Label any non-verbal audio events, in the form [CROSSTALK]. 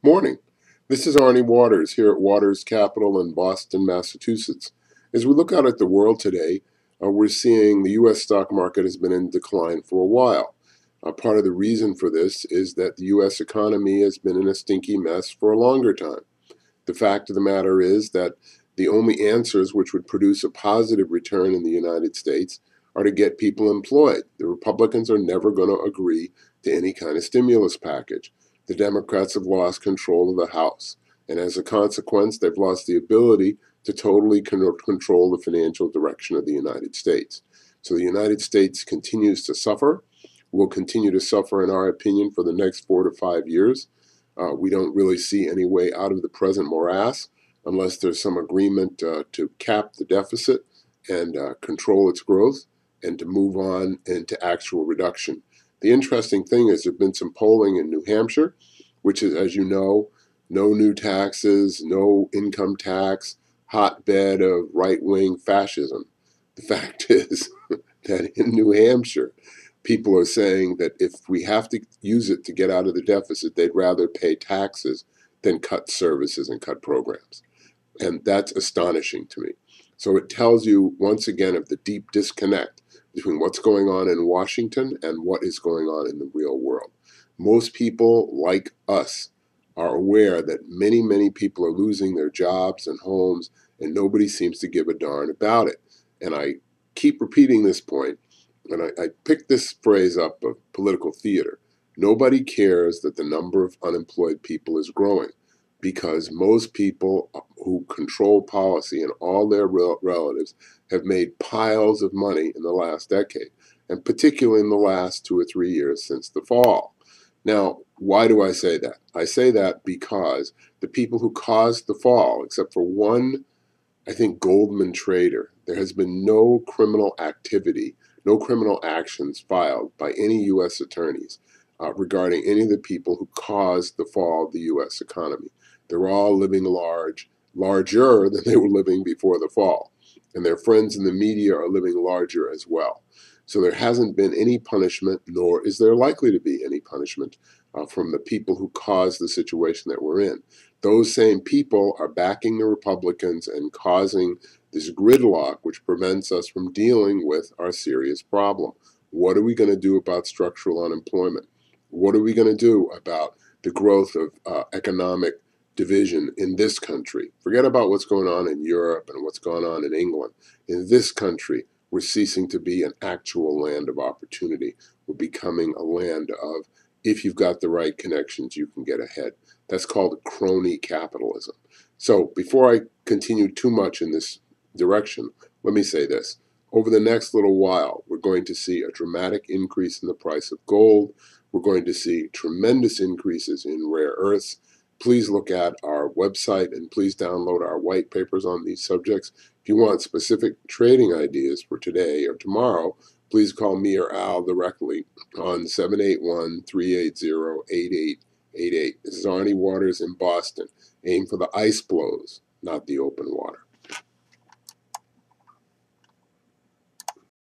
Morning. This is Arnie Waters here at Waters Capital in Boston, Massachusetts. As we look out at the world today, uh, we're seeing the U.S. stock market has been in decline for a while. Uh, part of the reason for this is that the U.S. economy has been in a stinky mess for a longer time. The fact of the matter is that the only answers which would produce a positive return in the United States are to get people employed. The Republicans are never going to agree to any kind of stimulus package the Democrats have lost control of the House. And as a consequence, they've lost the ability to totally control the financial direction of the United States. So the United States continues to suffer, will continue to suffer, in our opinion, for the next four to five years. Uh, we don't really see any way out of the present morass unless there's some agreement uh, to cap the deficit and uh, control its growth and to move on into actual reduction. The interesting thing is, there's been some polling in New Hampshire, which is, as you know, no new taxes, no income tax, hotbed of right wing fascism. The fact [LAUGHS] is that in New Hampshire, people are saying that if we have to use it to get out of the deficit, they'd rather pay taxes than cut services and cut programs. And that's astonishing to me. So it tells you once again of the deep disconnect between what's going on in Washington and what is going on in the real world. Most people, like us, are aware that many, many people are losing their jobs and homes, and nobody seems to give a darn about it. And I keep repeating this point, and I, I picked this phrase up of political theater. Nobody cares that the number of unemployed people is growing because most people who control policy and all their relatives have made piles of money in the last decade, and particularly in the last two or three years since the fall. Now, why do I say that? I say that because the people who caused the fall, except for one, I think, Goldman trader, there has been no criminal activity, no criminal actions filed by any U.S. attorneys uh, regarding any of the people who caused the fall of the U.S. economy. They're all living large, larger than they were living before the fall. And their friends in the media are living larger as well. So there hasn't been any punishment, nor is there likely to be any punishment uh, from the people who caused the situation that we're in. Those same people are backing the Republicans and causing this gridlock, which prevents us from dealing with our serious problem. What are we going to do about structural unemployment? What are we going to do about the growth of uh, economic division in this country. Forget about what's going on in Europe and what's going on in England. In this country, we're ceasing to be an actual land of opportunity. We're becoming a land of, if you've got the right connections, you can get ahead. That's called crony capitalism. So before I continue too much in this direction, let me say this. Over the next little while, we're going to see a dramatic increase in the price of gold. We're going to see tremendous increases in rare earths please look at our website and please download our white papers on these subjects. If you want specific trading ideas for today or tomorrow, please call me or Al directly on 781 380 8888. This is Arnie Waters in Boston. Aim for the ice blows, not the open water.